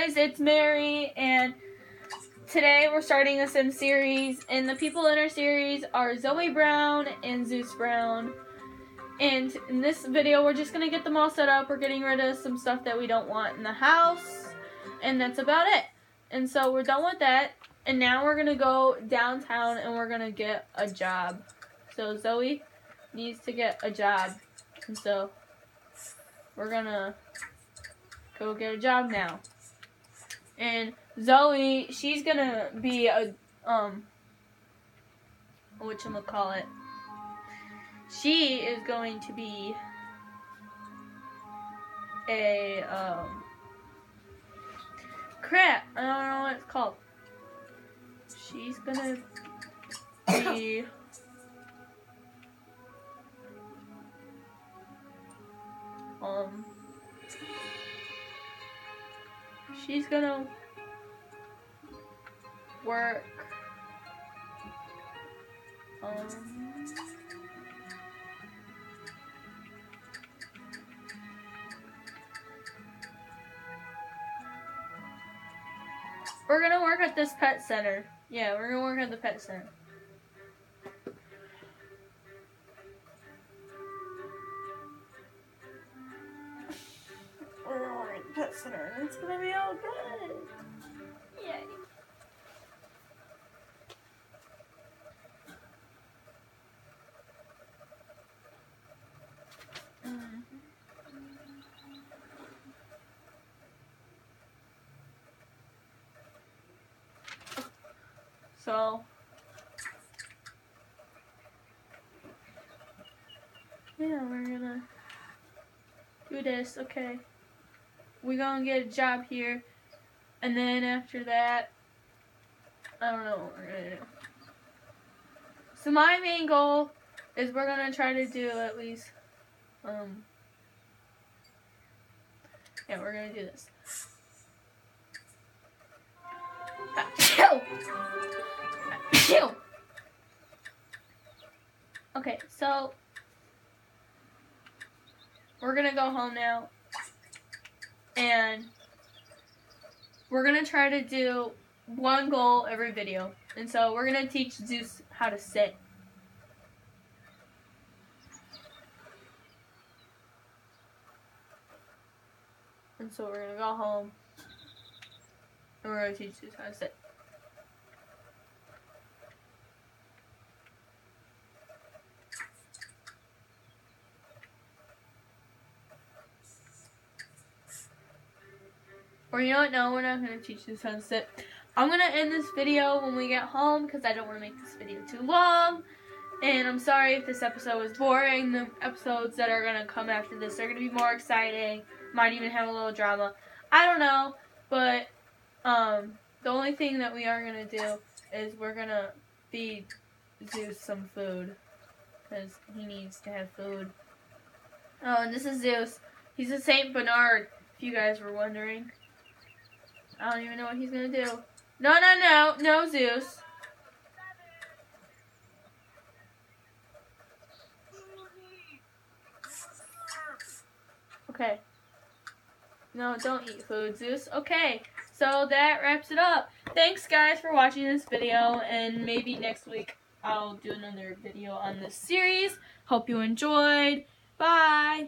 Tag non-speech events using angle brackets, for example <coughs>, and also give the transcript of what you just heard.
guys, it's Mary, and today we're starting a sim series, and the people in our series are Zoey Brown and Zeus Brown. And in this video, we're just gonna get them all set up. We're getting rid of some stuff that we don't want in the house, and that's about it. And so we're done with that, and now we're gonna go downtown and we're gonna get a job. So Zoey needs to get a job, and so we're gonna go get a job now. And Zoey, she's gonna be a um what call it. She is going to be a um crap, I don't know what it's called. She's gonna <coughs> be she's gonna work um We're gonna work at this pet center. Yeah, we're gonna work at the pet center. And it's gonna be all good. Yay. So, yeah, we're gonna do this. Okay, we gonna get a job here, and then after that, I don't know what we're gonna do. So my main goal is we're gonna try to do at least, um, yeah, we're gonna do this. Okay, so we're gonna go home now and we're gonna try to do one goal every video. And so we're gonna teach Zeus how to sit. And so we're gonna go home and we're gonna teach Zeus how to sit. Or you know what? No, we're not going to teach to sit. I'm going to end this video when we get home because I don't want to make this video too long. And I'm sorry if this episode was boring. The episodes that are going to come after this are going to be more exciting. Might even have a little drama. I don't know. But um, the only thing that we are going to do is we're going to feed Zeus some food. Because he needs to have food. Oh, and this is Zeus. He's a St. Bernard, if you guys were wondering. I don't even know what he's gonna do. No, no, no, no, Zeus. Okay. No, don't eat food, Zeus. Okay, so that wraps it up. Thanks, guys, for watching this video, and maybe next week I'll do another video on this series. Hope you enjoyed. Bye!